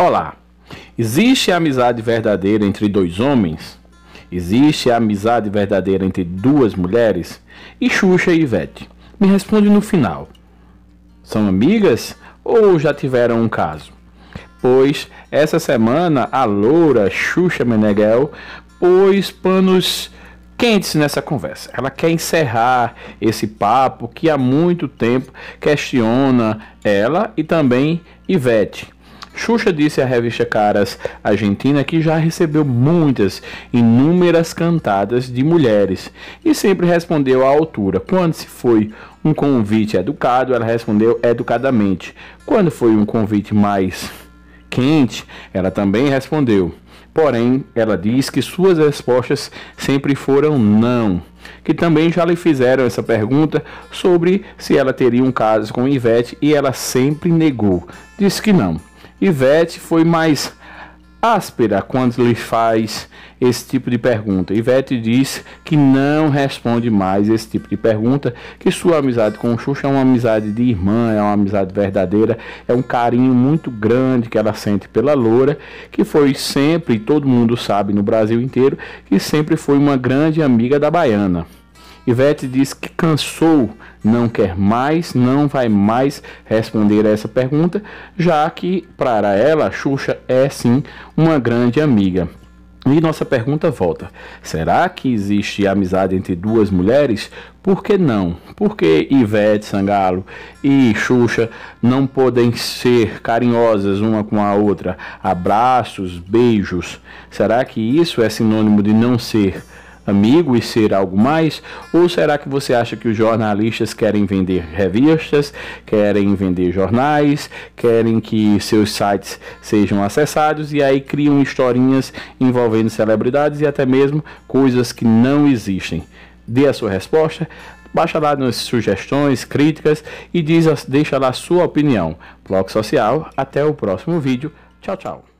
Olá! Existe amizade verdadeira entre dois homens? Existe amizade verdadeira entre duas mulheres? E Xuxa e Ivete? Me responde no final. São amigas ou já tiveram um caso? Pois essa semana a loura Xuxa Meneghel pôs panos quentes nessa conversa. Ela quer encerrar esse papo que há muito tempo questiona ela e também Ivete. Xuxa disse à revista Caras Argentina que já recebeu muitas, inúmeras cantadas de mulheres e sempre respondeu à altura. Quando se foi um convite educado, ela respondeu educadamente. Quando foi um convite mais quente, ela também respondeu. Porém, ela diz que suas respostas sempre foram não. Que também já lhe fizeram essa pergunta sobre se ela teria um caso com Ivete e ela sempre negou. Disse que não. Ivete foi mais áspera quando lhe faz esse tipo de pergunta. Ivete diz que não responde mais esse tipo de pergunta, que sua amizade com o Xuxa é uma amizade de irmã, é uma amizade verdadeira, é um carinho muito grande que ela sente pela Loura, que foi sempre, todo mundo sabe no Brasil inteiro, que sempre foi uma grande amiga da Baiana. Ivete diz que cansou, não quer mais, não vai mais responder a essa pergunta, já que para ela, Xuxa é sim uma grande amiga. E nossa pergunta volta: será que existe amizade entre duas mulheres? Por que não? Por que Ivete Sangalo e Xuxa não podem ser carinhosas uma com a outra? Abraços, beijos. Será que isso é sinônimo de não ser amigo e ser algo mais? Ou será que você acha que os jornalistas querem vender revistas, querem vender jornais, querem que seus sites sejam acessados e aí criam historinhas envolvendo celebridades e até mesmo coisas que não existem? Dê a sua resposta. Baixa lá nas sugestões, críticas e diz, deixa lá sua opinião. Blog Social, até o próximo vídeo. Tchau, tchau.